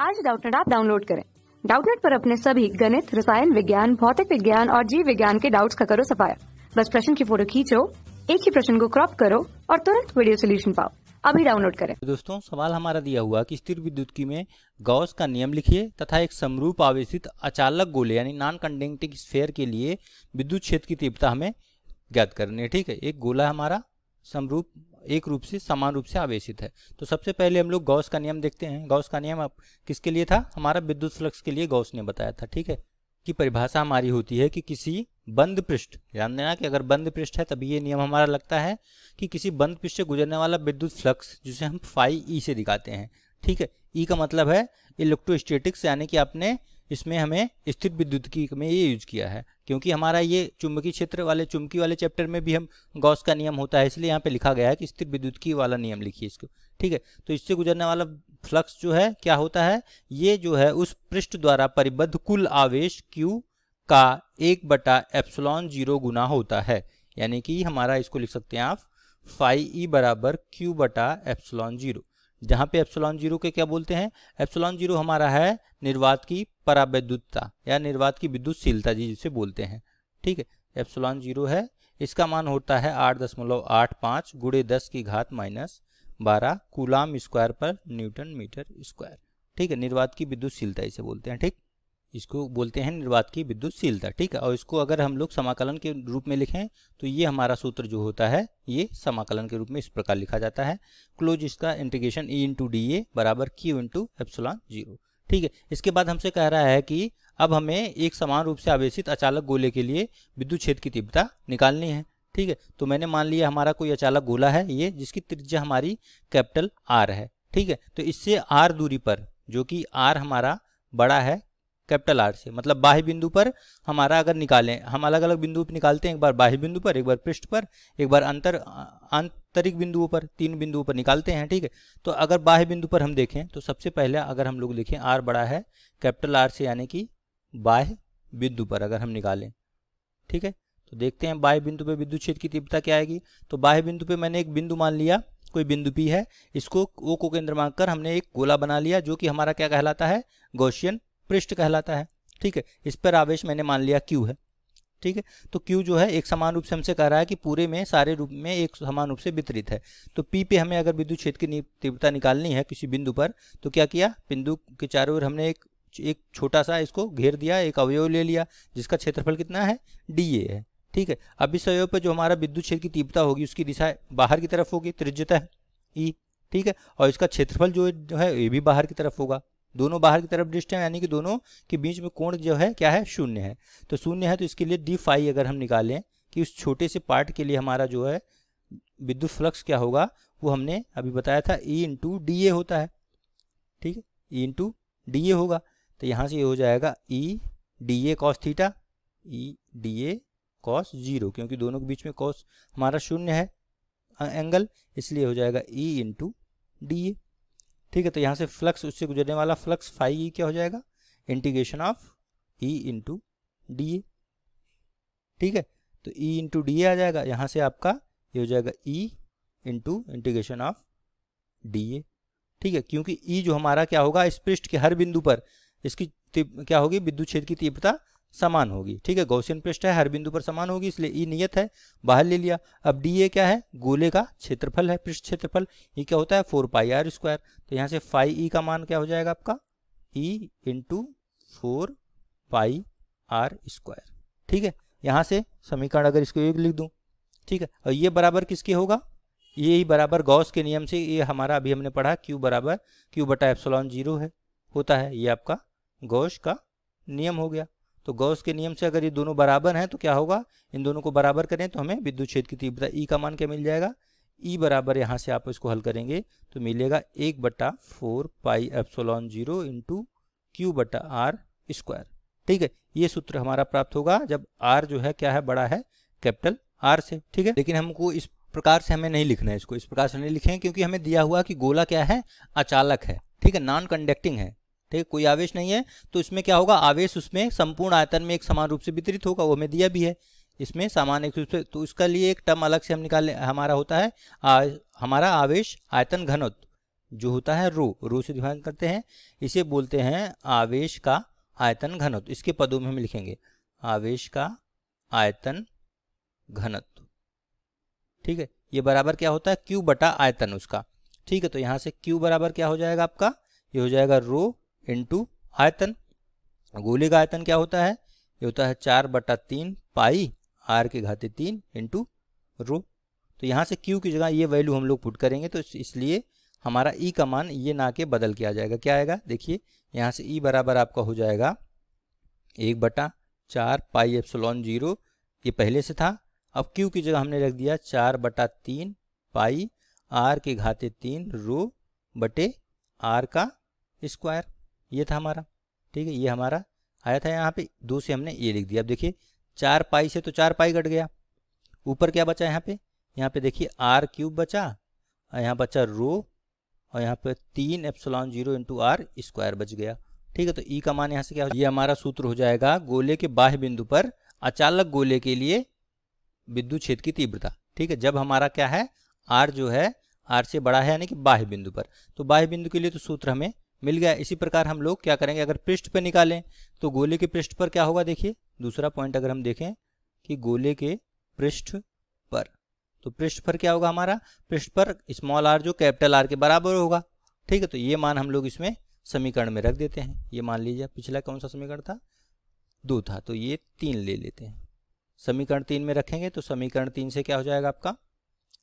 आज डाउटनेट आप डाउनलोड करें। डाउटनेट पर अपने सभी गणित, रसायन विज्ञान, भौतिक विज्ञान और जीव विज्ञान के डाउट्स का करो सफाया। बस प्रश्न की फ़ोटो खींचो, एक ही प्रश्न को क्रॉप करो और तुरंत वीडियो सोल्यूशन पाओ। अभी डाउनलोड करें। दोस्तों, सवाल हमारा दिया हुआ कि स्थिर विद्युत की में गॉस का नियम लिखिए तथा एक समरूप आवेशित अचालक गोले यानी नॉन कंडक्टिंग स्फेयर के लिए विद्युत क्षेत्र की तीव्रता हमें ज्ञात करनी है। ठीक है, एक गोला हमारा, समरूप एक रूप से, समान रूप से आवेशित है। तो सबसे पहले हम लोग गॉस का नियम देखते हैं। गॉस का नियम अब किसके लिए था? हमारा विद्युत फ्लक्स के लिए गॉस ने बताया था, ठीक है? की परिभाषा हमारी होती है कि किसी बंद पृष्ठ, ध्यान देना कि अगर बंद पृष्ठ है, तभी ये नियम हमारा लगता है कि किसी बंद पृष्ठ से गुजरने वाला विद्युत फ्लक्स, जिसे हम फाई ई से दिखाते हैं, ठीक है? ई का मतलब है इलेक्ट्रोस्टेटिक्स यानी कि आपने इसमें हमें स्थिर विद्युत की में ये यूज़ किया है, क्योंकि हमारा ये चुंबकीय क्षेत्र वाले, चुंबकी वाले चैप्टर में भी हम गॉस का नियम होता है, इसलिए यहाँ पे लिखा गया है कि स्थिर विद्युत की वाला नियम लिखिए इसको, ठीक है? तो इससे गुजरने वाला फ्लक्स जो है, क्या होता है? ये जो है, उस पृष्ठ द्वारा परिबद्ध कुल आवेश क्यू का एक बटा एप्सलॉन ज़ीरो गुना होता है। यानी कि हमारा इसको लिख सकते हैं आप फाइव ई बराबर क्यू बटा एप्सलॉन ज़ीरो। जहाँ पे एप्सलॉन ज़ीरो के क्या बोलते हैं? एप्सलॉन ज़ीरो हमारा है निर्वात की पराविद्युतता, या निर्वात की विद्युतशीलता जी जिसे बोलते हैं। ठीक है? एप्सलॉन ज़ीरो है, इसका मान होता है आठ दशमलव आठ पाँच गुड़े दस की घात माइनस बारह कुलाम स्क्वायर पर न्यूटन मीटर स्क्वायर। ठीक है? निर्वात की विद्युतशीलता इसे बोलते हैं। ठीक? इसको बोलते हैं निर्वात की विद्युतशीलता, ठीक है? और इसको अगर हम लोग समाकलन के रूप में लिखें तो ये हमारा सूत्र जो होता है, ये समाकलन के रूप में इस प्रकार लिखा जाता है। क्लोज इसका integration E into D A बराबर क्यू इंटू एप्सलॉन ज़ीरो ठीक है? इसके बाद हमसे कह रहा है कि अब हमें एक समान रूप से आवेशित अचालक गोले के लिए विद्युत क्षेत्र की तीव्रता निकालनी है, ठीक है? तो मैंने मान लिया हमारा कोई अचालक गोला है ये, जिसकी त्रिज्या हमारी कैपिटल आर है, ठीक है? तो इससे आर दूरी पर, जो कि आर हमारा बड़ा है कैपिटल आर से मतलब बाह्य बिंदु पर हमारा अगर निकालें, हम अलग अलग बिंदु पर निकालते हैं, एक बार बाह्य बिंदु पर, एक बार पृष्ठ पर, एक बार अंतर, आंतरिक बिंदुओं पर, तीन बिंदुओं पर निकालते हैं, ठीक है? तो अगर बाह्य बिंदु पर हम देखें तो सबसे पहले अगर हम लोग लिखें आर बड़ा है, कैपिटल आर से यानी कि बाह्य बिंदु पर अगर हम निकालें, ठीक है? तो देखते हैं बाह्य बिंदु पर विद्युत क्षेत्र की तीव्रता क्या आएगी? तो बाह्य बिंदु पर मैंने एक बिंदु मान लिया, कोई बिंदु पी है, इसको ओ को केंद्र मानकर हमने एक गोला बना लिया, जो कि हमारा क्या कहलाता है? गौशियन पृष्ठ कहलाता है। ठीक है? इस पर आवेश मैंने मान लिया क्यू है। ठीक है? तो क्यू जो है, एक समान रूप से हमसे कह रहा है कि पूरे में, सारे रूप में एक समान रूप से वितरित है। तो पी पे हमें अगर विद्युत क्षेत्र की तीव्रता निकालनी है किसी बिंदु पर तो क्या किया? बिंदु के चारों ओर हमने एक एक छोटा सा इसको घेर दिया, एक अवयव ले लिया, जिसका क्षेत्रफल कितना है? डी ए है। ठीक है? अब इस अवयव पर जो हमारा विद्युत क्षेत्र की तीव्रता होगी, उसकी दिशा बाहर की तरफ़ होगी, त्रिज्यता ई ठीक है? और इसका क्षेत्रफल जो है, ये भी बाहर की तरफ़ होगा। दोनों बाहर की तरफ़ है, यानी कि दोनों के बीच में कोण जो है, क्या है? शून्य है। तो शून्य है तो इसके लिए डी फाई अगर हम निकालें कि उस छोटे से पार्ट के लिए हमारा जो है विद्युत फ्लक्स क्या होगा, वो हमने अभी बताया था ई इंटू डी ए होता है। ठीक है? ई इंटू डी ए होगा। तो यहाँ से ये हो जाएगा E D A cos theta E D A cos zero क्योंकि दोनों के बीच में कॉस हमारा शून्य है एंगल इसलिए हो जाएगा ई इंटू डी ए ठीक है तो यहाँ से फ्लक्स उससे गुजरने वाला फ्लक्स फाइव ई क्या हो जाएगा? Integration of E into D A ठीक है तो ई इंटू डी ए आ जाएगा। यहाँ से आपका ये हो जाएगा E into integration of D A ठीक है, क्योंकि ई e जो हमारा क्या होगा? इस पृष्ठ के हर बिंदु पर। इसकी क्या होगी? विद्युत क्षेत्र की तीव्रता समान होगी। ठीक है, गौसियन पृष्ठ है, हर बिंदु पर समान होगी, इसलिए ई नियत है। बाहर ले लिया। अब डी ए क्या है? गोले का क्षेत्रफल है, पृष्ठ क्षेत्रफल। ये क्या होता है? Four pi R square. तो यहाँ से फाइव ई का मान क्या हो जाएगा आपका? E into four pi R square. ठीक है, यहाँ से समीकरण अगर इसको एक लिख दूँ। ठीक है, और ये बराबर किसके होगा? ये ही बराबर गौस के नियम से ये हमारा अभी हमने पढ़ा, क्यू बराबर, क्यू बटा एप्सोलॉन ज़ीरो है, होता है। ये आपका गौश का नियम हो गया। तो गौस के नियम से अगर ये दोनों बराबर हैं तो क्या होगा? इन दोनों को बराबर करें तो हमें विद्युत क्षेत्र की तीव्रता ई का मान क्या मिल जाएगा? ई बराबर यहाँ से आप इसको हल करेंगे तो मिलेगा एक बट्टा four pi epsilon zero into Q बट्टा आर स्क्वायर। ठीक है? ये सूत्र हमारा प्राप्त होगा, जब आर जो है क्या है? बड़ा है, कैपिटल आर से। ठीक है? लेकिन हमको इस प्रकार से हमें नहीं लिखना है इसको। इस प्रकार से नहीं लिखें, क्योंकि हमें दिया हुआ कि गोला क्या है? अचालक है। ठीक है? नॉन कंडक्टिंग है। ठीक कोई आवेश नहीं है तो इसमें क्या होगा? आवेश उसमें संपूर्ण आयतन में एक समान रूप से वितरित होगा वो हमें दिया भी है। इसमें समान एक रूप से तो इसका लिए एक टर्म अलग से हम निकाल हमारा होता है आ, हमारा आवेश आयतन घनत्व जो होता है रो रो से डिफाइन करते हैं इसे बोलते हैं आवेश का आयतन घनत्व। इसके पदों में हम लिखेंगे आवेश का आयतन घनत्व। ठीक है ये बराबर क्या होता है? क्यू बटा आयतन उसका। ठीक है तो यहाँ से क्यू बराबर क्या हो जाएगा आपका? ये हो जाएगा रो इंटू आयतन। गोले का आयतन क्या होता है? ये होता है चार बटा तीन पाई आर के घाते तीन इंटू रो तो यहाँ से क्यू की जगह ये वैल्यू हम लोग पुट करेंगे तो इसलिए हमारा ई का मान ये ना के बदल किया जाएगा। क्या आएगा? देखिए, यहाँ से ई बराबर आपका हो जाएगा एक बटा चार पाई एप्सलॉन ज़ीरो ये पहले से था, अब क्यू की जगह हमने रख दिया चार बटा तीन पाई आर के घाते तीन रो बटे आर का स्क्वायर ये था हमारा, ठीक है? ये हमारा आया था यहाँ पे दो से हमने ये लिख दिया। अब देखिए, चार पाई से तो चार पाई कट गया। ऊपर क्या बचा यहाँ पे? यहाँ पे देखिए, आर क्यूब बचा, और यहाँ बचा रो, और यहाँ पे तीन epsilon zero into R square बच गया। ठीक है तो ई का मान यहाँ से क्या ये हमारा सूत्र हो जाएगा गोले के बाह्य बिंदु पर अचालक गोले के लिए विद्युत क्षेत्र की तीव्रता। ठीक है, जब हमारा क्या है, आर जो है, आर से बड़ा है यानी कि बाह्य बिंदु पर। तो बाह्य बिंदु के लिए तो सूत्र हमें मिल गया। इसी प्रकार हम लोग क्या करेंगे? अगर पृष्ठ पर निकालें तो गोले के पृष्ठ पर क्या होगा देखिए? दूसरा पॉइंट अगर हम देखें कि गोले के पृष्ठ पर तो पृष्ठ पर क्या होगा हमारा? पृष्ठ पर स्मॉल आर जो कैपिटल आर के बराबर होगा। ठीक है? तो ये मान हम लोग इसमें समीकरण में रख देते हैं। ये मान लीजिए, पिछला कौन सा समीकरण था? दो था। तो ये तीन ले लेते हैं। समीकरण तीन में रखेंगे तो समीकरण तीन से क्या हो जाएगा आपका?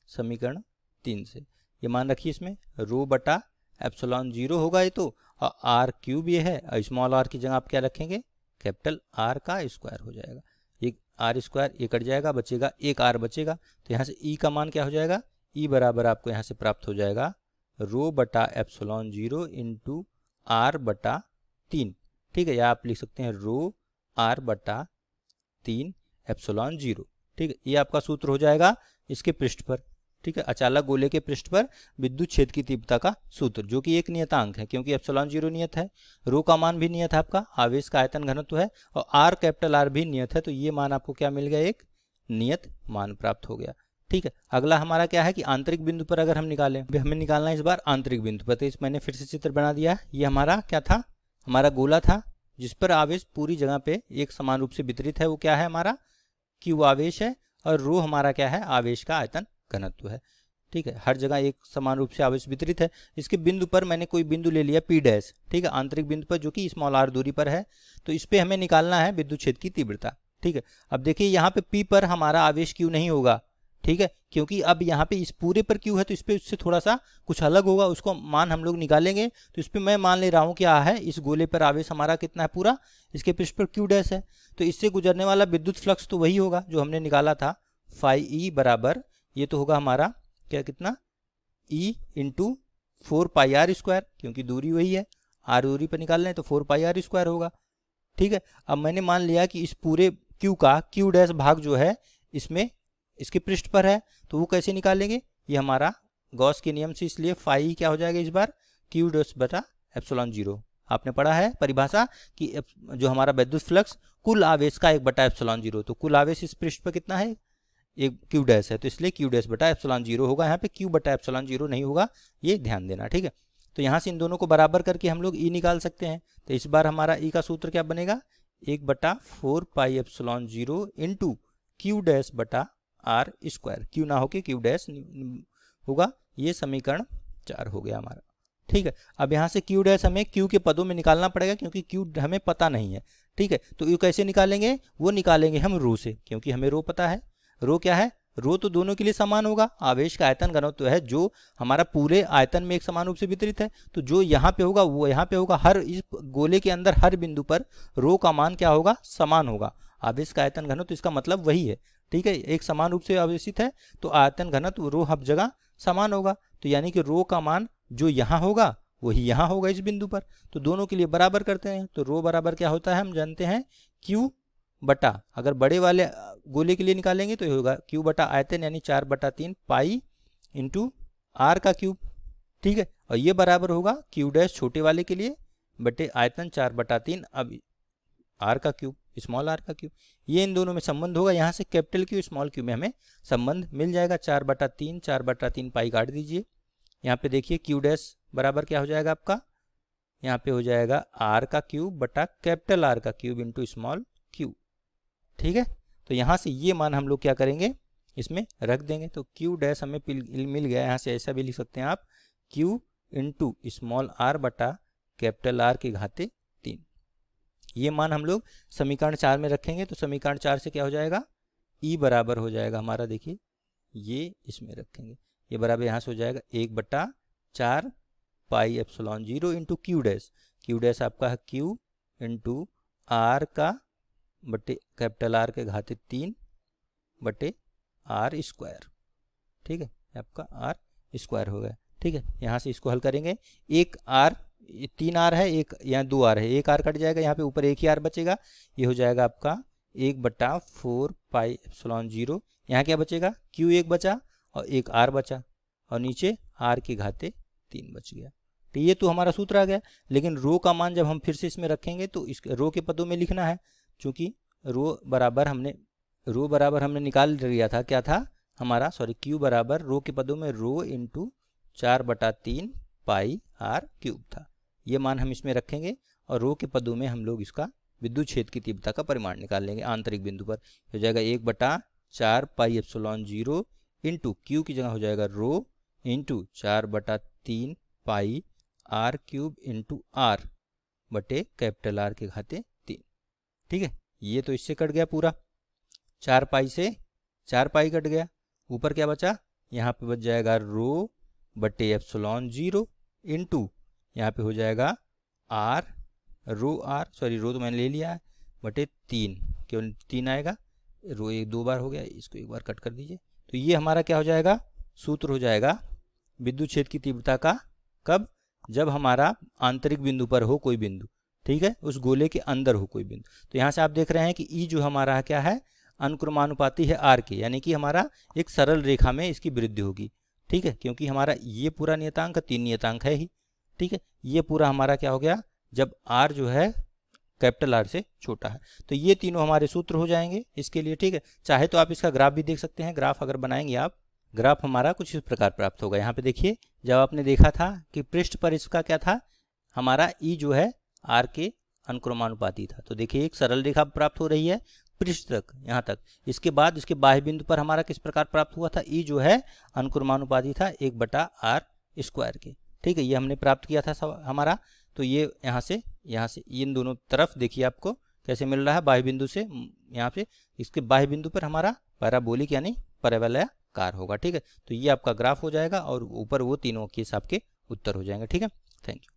समीकरण तीन से। ये मान रखिए इसमें रो बटा एप्सलॉन ज़ीरो होगा ये तो और आर क्यूब ये है स्मॉल आर की जगह आप क्या रखेंगे? कैपिटल आर का स्क्वायर हो जाएगा। ये आर स्क्वायर ये कट जाएगा, बचेगा, एक आर बचेगा तो यहाँ से ई का मान क्या हो जाएगा? ई बराबर आपको यहाँ से प्राप्त हो जाएगा, रो बटा एप्सोलॉन ज़ीरो इंटू आर बटा तीन। ठीक है, या आप लिख सकते हैं रो आर बटा तीन एप्सलॉन ज़ीरो। ठीक है, ये आपका सूत्र हो जाएगा इसके पृष्ठ पर। ठीक है, अचालक गोले के पृष्ठ पर विद्युत क्षेत्र की तीव्रता का सूत्र, जो कि एक नियतांक है, क्योंकि एप्सलॉन ज़ीरो नियत है। रो का मान भी नियत है आपका, आवेश का आयतन घनत्व है, और आर कैपिटल आर भी नियत है तो ये मान आपको क्या मिल गया, एक नियत मान प्राप्त हो गया। ठीक है, अगला हमारा क्या है कि आंतरिक बिंदु पर अगर हम निकालें हमें निकालना है इस बार आंतरिक बिंदु पर तो इस मैंने फिर से चित्र बना दिया ये हमारा क्या था? हमारा गोला था, जिस पर आवेश पूरी जगह पे एक समान रूप से वितरित है, वो क्या है हमारा? क्यू आवेश है, और रो हमारा क्या है? आवेश का आयतन घनत्व है। ठीक है, हर जगह एक समान रूप से आवेश वितरित है। इसके बिंदु पर मैंने कोई बिंदु ले लिया पी डैश ठीक है, आंतरिक बिंदु पर जो कि स्मॉल आर दूरी पर है। तो इस पर हमें निकालना है विद्युत क्षेत्र की तीव्रता। ठीक है, अब देखिए यहाँ पे पी पर हमारा आवेश क्यों नहीं होगा। ठीक है, क्योंकि अब यहाँ पे इस पूरे पर क्यों है तो इस पर उससे थोड़ा सा कुछ अलग होगा, उसको मान हम लोग निकालेंगे। तो इस पर मैं मान ले रहा हूँ क्या है, इस गोले पर आवेश हमारा कितना है पूरा? इसके पृष्ठ पर क्यू डैश है। तो इससे गुजरने वाला विद्युत फ्लक्स तो वही होगा जो हमने निकाला था फाइव ई बराबर ये तो होगा हमारा, क्या, कितना? E into four pi R square क्योंकि दूरी वही है। आर दूरी पर निकाल लें तो फोर पाई आर स्क्वायर होगा। ठीक है? अब मैंने मान लिया कि इस पूरे क्यू का क्यू डैश भाग जो है, इसमें इसके पृष्ठ पर है तो वो कैसे निकालेंगे? ये हमारा गॉस के नियम से, इसलिए फाई क्या हो जाएगा इस बार? क्यू डैश बटा एप्सोलॉन ज़ीरो आपने पढ़ा है परिभाषा कि जो हमारा विद्युत फ्लक्स, कुल आवेश का एक बटा एप्सोलॉन ज़ीरो तो कुल आवेश इस पृष्ठ पर कितना है? एक क्यू डैश है तो इसलिए क्यू डैश बटा एप्सलॉन ज़ीरो होगा। यहाँ पे क्यू बटा एप्सलॉन ज़ीरो नहीं होगा, ये ध्यान देना, ठीक है? तो यहाँ से इन दोनों को बराबर करके हम लोग ई e निकाल सकते हैं। तो इस बार हमारा ई e का सूत्र क्या बनेगा? एक बटा four pi epsilon zero into Q dash बटा आर स्क्वायर क्यू ना होके क्यू डैश होगा, ये समीकरण चार हो गया हमारा, ठीक है? अब यहाँ से क्यू डैश हमें क्यू के पदों में निकालना पड़ेगा, क्योंकि क्यू हमें पता नहीं है, ठीक है? तो यू कैसे निकालेंगे? वो निकालेंगे हम रो से, क्योंकि हमें रो पता है। रो क्या है? रो तो दोनों के लिए समान होगा। आवेश का आयतन घनत्व तो है जो हमारा पूरे आयतन में एक समान रूप से वितरित है। तो जो यहाँ पे होगा, वो यहाँ पे होगा। हर इस गोले के अंदर, हर बिंदु पर रो का मान क्या होगा? समान होगा। आवेश का आयतन घनत्व तो इसका मतलब वही है। ठीक है? एक समान रूप से आवेशित है तो आयतन घनत्व, रो हर जगह समान होगा। तो यानी कि रो का मान जो यहाँ होगा, वही यहाँ होगा इस बिंदु पर। तो दोनों के लिए बराबर करते हैं। तो रो बराबर क्या होता है? हम जानते हैं क्यू बटा, अगर बड़े वाले गोले के लिए निकालेंगे तो ये होगा क्यू बटा आयतन यानी चार बटा तीन पाई इंटू आर का क्यूब, ठीक है? और ये बराबर होगा क्यू डैश छोटे वाले के लिए बटे आयतन चार बटा तीन, अब आर का क्यूब, स्मॉल आर का क्यूब। ये इन दोनों में संबंध होगा, यहाँ से कैपिटल क्यू, स्मॉल क्यू में हमें संबंध मिल जाएगा। चार बटा तीन, चार बटा तीन पाई काट दीजिए। यहाँ पे देखिए क्यू डैश बराबर क्या हो जाएगा आपका? यहाँ पे हो जाएगा आर का क्यूब बटा कैपिटल आर का क्यूब इंटू स्मॉल क्यू। ठीक है? तो यहाँ से ये मान हम लोग क्या करेंगे? इसमें रख देंगे। तो क्यू डैश हमें मिल गया यहाँ से ऐसा भी लिख सकते हैं आप। क्यू इंटू स्मॉल आर बटा कैपिटल आर की घाते तीन। ये मान हम लोग समीकरण चार में रखेंगे तो समीकरण चार से क्या हो जाएगा? ई e बराबर हो जाएगा हमारा, देखिए। ये इसमें रखेंगे। ये बराबर यहाँ से हो जाएगा एक बटा चार pi epsilon zero into Q dash Q dash आपका है क्यू इंटू आर का बटे कैपिटल आर के घाते तीन बटे आर स्क्वायर। ठीक है? आपका आर स्क्वायर हो गया। ठीक है? यहाँ से इसको हल करेंगे। एक आर तीन आर है, एक यहाँ दो आर है। एक आर कट जाएगा, यहाँ पे ऊपर एक ही आर बचेगा। ये हो जाएगा आपका एक बट्टा फोर पाई एप्सलॉन ज़ीरो। यहाँ क्या बचेगा? क्यू एक बचा और एक आर बचा और नीचे आर के घाते तीन बच गया। तो ये तो हमारा सूत्र आ गया। लेकिन रो का मान जब हम फिर से इसमें रखेंगे तो इस रो के पदों में लिखना है। चूँकि रो बराबर हमने, रो बराबर हमने निकाल लिया था, क्या था? हमारा सॉरी क्यू बराबर रो के पदों में रो इंटू चार बटा तीन पाई आर क्यूब था। ये मान हम इसमें रखेंगे और रो के पदों में हम लोग इसका विद्युत क्षेत्र की तीव्रता का परिमाण निकाल लेंगे आंतरिक बिंदु पर। हो जाएगा एक बटा चार pi epsilon zero into Q की जगह हो जाएगा रो इंटू चार बटा तीन pi R cube into R बटे कैपिटल आर के घाते ठीक है? ये तो इससे कट गया पूरा। चार पाई से चार पाई कट गया। ऊपर क्या बचा? यहाँ पे बच जाएगा रो बटे एप्सोलॉन ज़ीरो इंटू, यहाँ पे हो जाएगा R, rho R, sorry, rho तो मैंने ले लिया है, बटे तीन। केवल तीन आएगा। रो एक दो बार हो गया, इसको एक बार कट कर दीजिए। तो ये हमारा क्या हो जाएगा? सूत्र हो जाएगा विद्युत क्षेत्र की तीव्रता का कब? जब हमारा आंतरिक बिंदु पर हो कोई बिंदु। ठीक है? उस गोले के अंदर हो कोई बिंदु। तो यहाँ से आप देख रहे हैं कि ई जो हमारा क्या है? अनुक्रमानुपाती है आर के, यानी कि हमारा एक सरल रेखा में इसकी वृद्धि होगी। ठीक है? क्योंकि हमारा ये पूरा नियतांक, तीन नियतांक है ही। ठीक है? ये पूरा हमारा क्या हो गया? जब आर जो है, कैपिटल आर से छोटा है। तो ये तीनों हमारे सूत्र हो जाएँगे इसके लिए, ठीक है? चाहे तो आप इसका ग्राफ भी देख सकते हैं। ग्राफ अगर बनाएँगे आप, ग्राफ हमारा कुछ इस प्रकार प्राप्त होगा। यहाँ पे देखिए, जब आपने देखा था कि पृष्ठ पर इसका क्या था? हमारा ई जो है आर के अनुक्रमानुपाती था। तो देखिए, एक सरल रेखा प्राप्त हो रही है पृष्ठ तक यहाँ तक। इसके बाद इसके बाह्य बिंदु पर हमारा किस प्रकार प्राप्त हुआ था? ई जो है, अनुक्रमानुपाती था, एक बटा आर स्क्वायर के। ठीक है, ये हमने प्राप्त किया था हमारा। तो ये यहाँ से यहाँ से, इन दोनों तरफ़ देखिए आपको कैसे मिल रहा है, बाह्य बिंदु से यहाँ से इसके बाह्य बिंदु पर हमारा पैराबोलिक यानी कार होगा। ठीक है तो ये आपका ग्राफ हो जाएगा और ऊपर वो तीनों केस आपके उत्तर हो जाएँगे। ठीक है थैंक यू